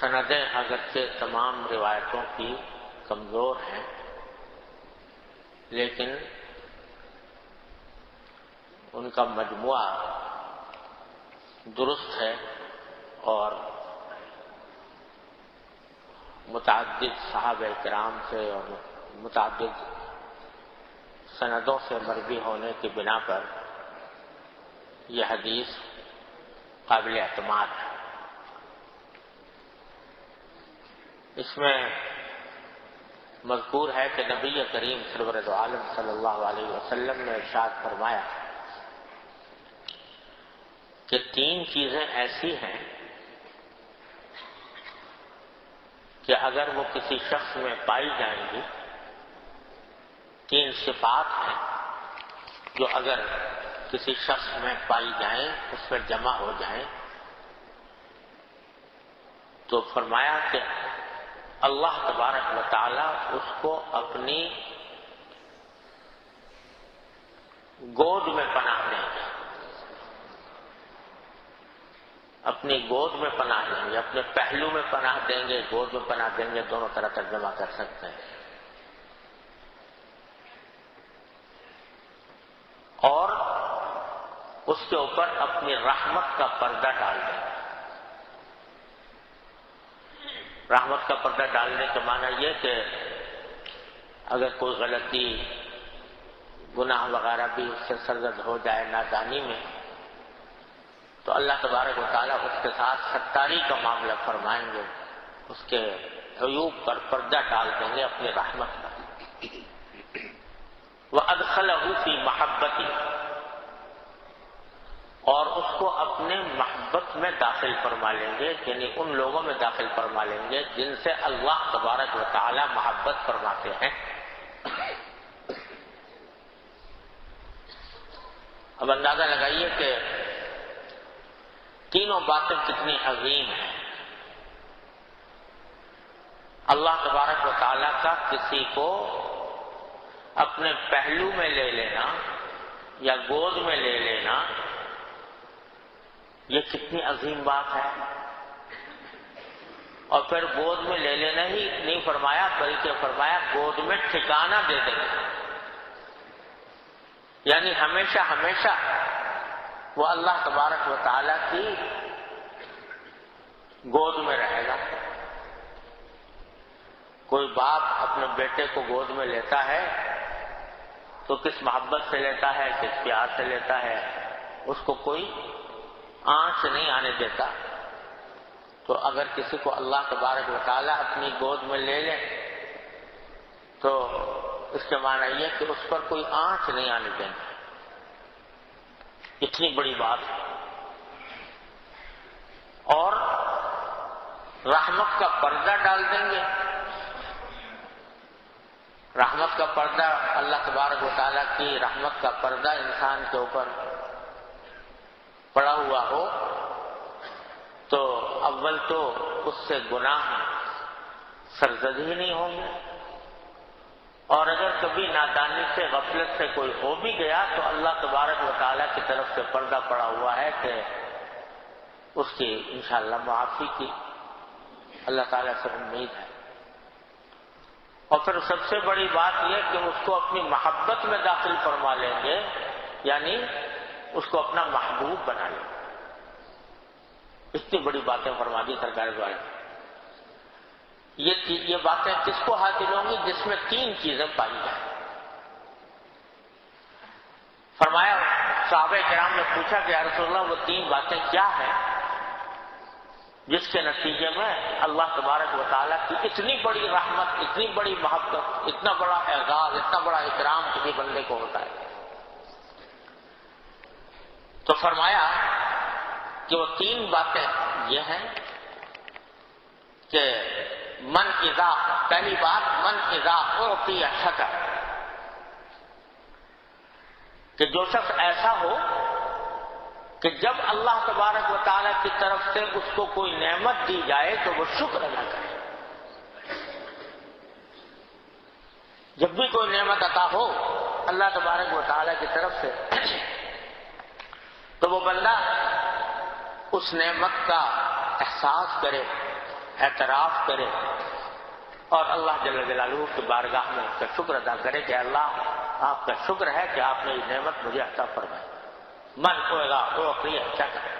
सनदें अगरचे तमाम रिवायतों की कमज़ोर हैं, लेकिन उनका मजमुआ दुरुस्त है और मुतद साहब कराम से और मुतद सनदों से मरबी होने की बिना पर यह हदीस काबिल अतमाद है। इसमें मजकूर है कि नबी करीम सरवर आलम सल्लल्लाहु अलैहि वसल्लम ने इरशाद फरमाया कि तीन चीज़ें ऐसी हैं कि अगर वो किसी शख्स में पाई जाएँगी, तीन सिफात हैं जो अगर किसी शख्स में पाई जाए, उस पर जमा हो जाए तो फरमाया कि अल्लाह तबारक वाली उसको अपनी गोद में पनाह देंगे। अपनी गोद में पनाह देंगे, अपने पहलू में पनाह देंगे, गोद में पनाह देंगे, दोनों तरह तर्जमा कर सकते हैं। और उसके ऊपर अपनी रहमत का पर्दा डाल देंगे। रहमत का पर्दा डालने का माना यह कि अगर कोई गलती, गुनाह वगैरह भी उससे सरगर्द हो जाए नादानी में तो अल्लाह तबारक वाली उसके साथ सत्तारी का मामला फरमाएँगे। उसके अयूब पर पर्दा डाल देंगे अपने रहमत का वह अदखल की मोहब्बती। और उसको अपने मोहब्बत में दाखिल फरमा लेंगे, यानी उन लोगों में दाखिल फरमा लेंगे, जिनसे अल्लाह तबारक वाली मोहब्बत फरमाते हैं। अब अंदाज़ा लगाइए कि तीनों बातें कितनी अजीम हैं। अल्लाह तबारक वाली का किसी को अपने पहलू में ले लेना या गोद में ले लेना ये कितनी अजीम बात है। और फिर गोद में ले लेना ही नहीं फरमाया, बल्कि फरमाया, गोद में ठिकाना दे देना यानी हमेशा हमेशा वो अल्लाह तबारक व ताला की गोद में रहेगा। कोई बाप अपने बेटे को गोद में लेता है तो किस मोहब्बत से लेता है, किस प्यार से लेता है, उसको कोई आँच नहीं आने देता। तो अगर किसी को अल्लाह तबारक वाली अपनी गोद में ले ले तो इसके माना यह कि उस पर कोई आँच नहीं आने देंगे। इतनी बड़ी बात। है और रहमत का पर्दा डाल देंगे। रहमत का पर्दा, अल्लाह तबारक वाली की रहमत का पर्दा इंसान के ऊपर पड़ा हुआ हो तो अव्वल तो उससे गुनाह सरजद ही नहीं होंगे। और अगर कभी नादानी से, गफलत से कोई हो भी गया तो अल्लाह तबारक वाली की तरफ़ से पर्दा पड़ा हुआ है कि उसकी इंशाला मुआफी की अल्लाह ताला से उम्मीद है। और फिर सबसे बड़ी बात यह कि उसको अपनी मोहब्बत में दाखिल फरमा लेंगे, यानी उसको अपना महबूब बना लेंगे इतनी बड़ी बातें फरमा दी सरकार द्वारा। ये ये बातें किसको हासिल होंगी जिसमें तीन चीज़ें पाई जाए? फरमाया साहब कराम ने पूछा कि रसोल्ला वो तीन बातें क्या है? जिसके नतीजे में अल्लाह तबारक वाली की इतनी बड़ी रहमत, इतनी बड़ी मोहब्बत, इतना बड़ा एजाज, इतना बड़ा इकराम किसी बंदे को होता है। तो फरमाया कि वो तीन बातें ये हैं कि मन इजा पहली बात, मन इजा और शकर कि। जो शख्स ऐसा हो कि जब अल्लाह तबारक वाली की तरफ़ से उसको कोई नेमत दी जाए तो वो शुक्र अदा करे। जब भी कोई नेमत अता हो, अल्लाह तबारक वाली की तरफ़ से तो वो बंदा उस नेमत का एहसास करे, एतराफ करे और अल्लाह जल जलालू की बारगाह में उसका शुक्र अदा करे कि अल्लाह, आपका शुक्र है कि आपने ये नेमत मुझे अता फरमाई। मन होगा वो अपनी अच्छा करे।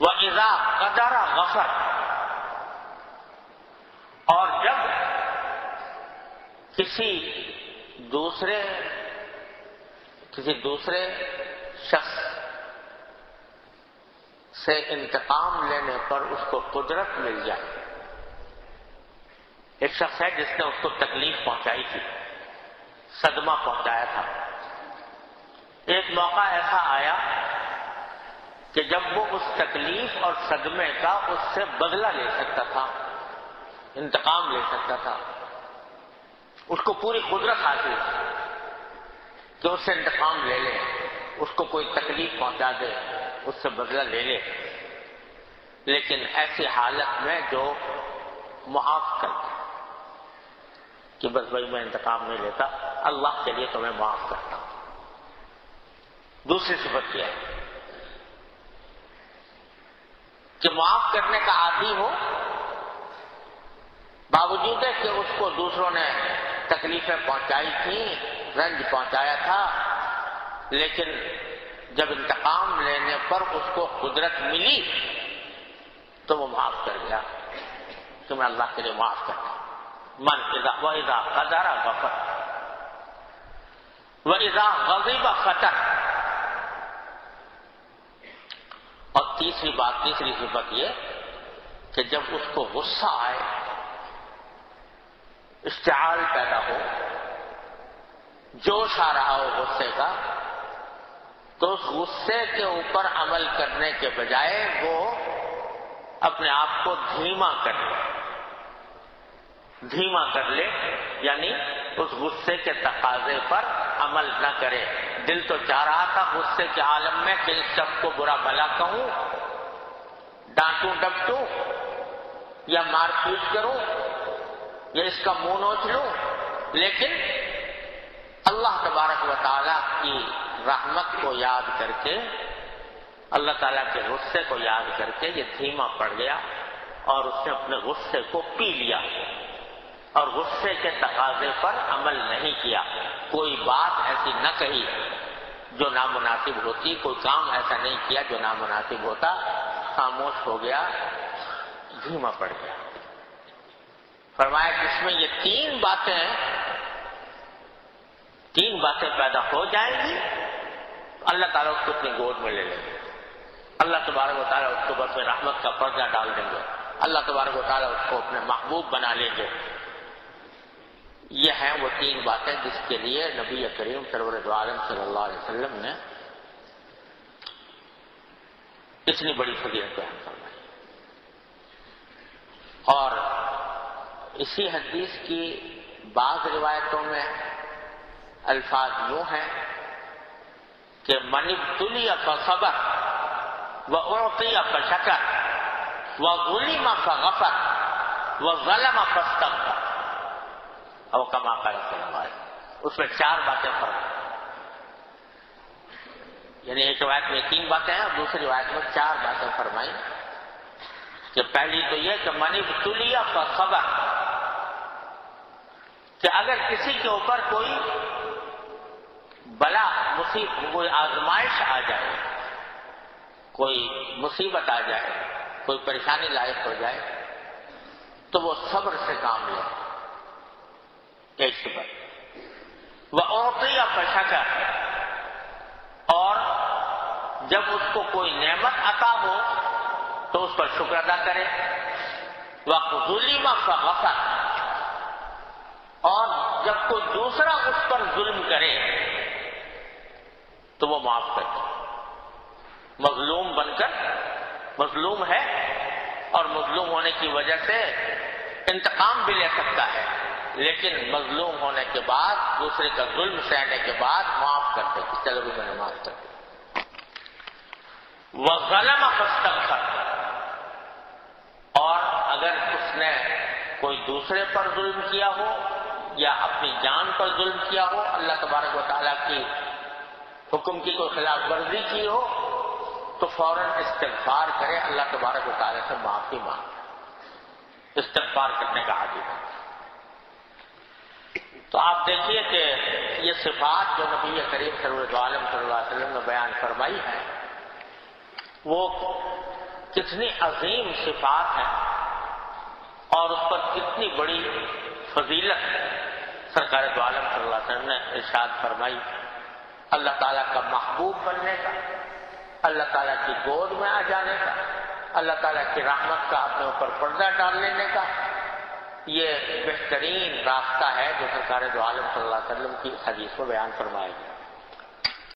वह इजा कदारा गफर। और जब किसी दूसरे किसी दूसरे शख्स से इंतकाम लेने पर उसको कुदरत मिल जाए। एक शख्स है जिसने उसको तकलीफ़ पहुंचाई थी, सदमा पहुँचाया था। एक मौका ऐसा आया कि जब वो उस तकलीफ़ और सदमे का उससे बदला ले सकता था, इंतकाम ले सकता था, उसको पूरी कुदरत हासिल कि उससे इंतकाम ले ले। उसको कोई तकलीफ़ पहुँचा दे, उससे बदला ले ले। लेकिन ऐसी हालत में जो मुआफ कर कि बस भाई मैं इंतकाम नहीं लेता, अल्लाह के लिए तुम्हें माफ़ करता हूँ। दूसरी सिफत क्या है? कि माफ़ करने का आदि हो, बावजूद है कि उसको दूसरों ने तकलीफें पहुंचाई थी, रंज पहुँचाया था लेकिन जब इंतकाम लेने पर उसको कुदरत मिली तो वो माफ़ कर गया। कि मैं अल्लाह के लिए माफ़ करता मन इजा व इजा कदारा गफर। व इजा गजीबा खतर। और तीसरी बात, तीसरी सिफत यह कि जब उसको गुस्सा आए इश्ताल पैदा हो, जोश आ रहा हो गुस्से का तो उस गुस्से के ऊपर अमल करने के बजाय वो अपने आप को धीमा कर ले। धीमा कर ले, यानी उस गुस्से के तकाजे पर अमल न करे। दिल तो चाह रहा था गुस्से के आलम में कि इस शख्स को बुरा भला कहूँ, डांटू, डपटू, या मारपीट करूँ, या इसका मुँह नोच लू। लेकिन अल्लाह तबारक वाली की रहमत को याद करके, अल्लाह ताला के गुस्से को याद करके ये धीमा पड़ गया और उसने अपने गुस्से को पी लिया और गुस्से के तकाजे पर अमल नहीं किया। कोई बात ऐसी न कही जो नामुनासिब होती, कोई काम ऐसा नहीं किया जो नामुनासिब होता। खामोश हो गया, धीमा पड़ गया। फरमाया, जिसमें ये तीन बातें तीन बातें पैदा हो जाएँगी अल्लाह ताला उसको अपनी गोद में ले लेंगे। अल्लाह तबारक ताला उसको बस में रहमत का पर्दा डाल देंगे। अल्लाह तबारक ताला उसको अपने महबूब बना लेंगे। ये हैं वो तीन बातें जिसके लिए नबी करीम सरवर आलम सल्लल्लाहु अलैहि वसल्लम ने इतनी बड़ी फजीलत बयान फरमाई। और इसी हदीस की बाज रिवायतों में अल्फाज यूँ हैं कि मनिबतुलिया का सबर व उड़तिया का शकर व गुलिमा का गफर व गलमा फस्तगफर और कमा कर उसमें चार बातें फ़र्क यानी एक रिवायत में तीन बातें हैं और दूसरी रिवायत में चार बातें फरमाई कि पहली तो यह कि मनी तुलिया का खबर कि अगर किसी के ऊपर कोई बला, मुसीब, कोई आजमाइश आ जाए, कोई मुसीबत आ जाए, कोई परेशानी लायक हो जाए तो वो सब्र से काम ले। एक सिफत वह औरती या कर और जब उसको कोई नेमत अता हो तो उस पर शुक्र अदा करे। वह का वफर और जब कोई दूसरा उस पर जुल्म करे तो वो माफ़ कर दे। मजलूम बनकर, मजलूम है, और मजलूम होने की वजह से इंतकाम भी ले सकता है। लेकिन मजलूम होने के बाद, दूसरे का जुल्म सहने के बाद माफ़ कर दे चलो भी मैंने माफ़ कर दिया। वह गलम फस्तखर और अगर उसने कोई दूसरे पर जुल्म किया हो, या अपनी जान पर जुल्म किया हो, अल्लाह तबारक वाली की हुक्म की कोई खिलाफ वर्जी की हो तो फ़ौरन इस्तेफार करे। अल्लाह तबारक वाली से माफ़ी मांग। इस्तेफार करने का आदि है। तो आप देखिए कि ये सिफात जो नबी करीम सरवालम वसल्लम ने बयान फरमाई है, वो कितनी अजीम सिफात है और उस पर कितनी बड़ी फजीलत है सरकार वसल्लम ने इर्शाद फरमाई अल्लाह ताला का महबूब बनने का, अल्लाह ताला की गोद में आ जाने का, अल्लाह ताला की रहमत का अपने ऊपर पर्दा डाल लेने का। ये बेहतरीन रास्ता है जो सरकार दो आलम सल्लल्लाहु अलैहि वसल्लम की हदीस को बयान फरमाया गया।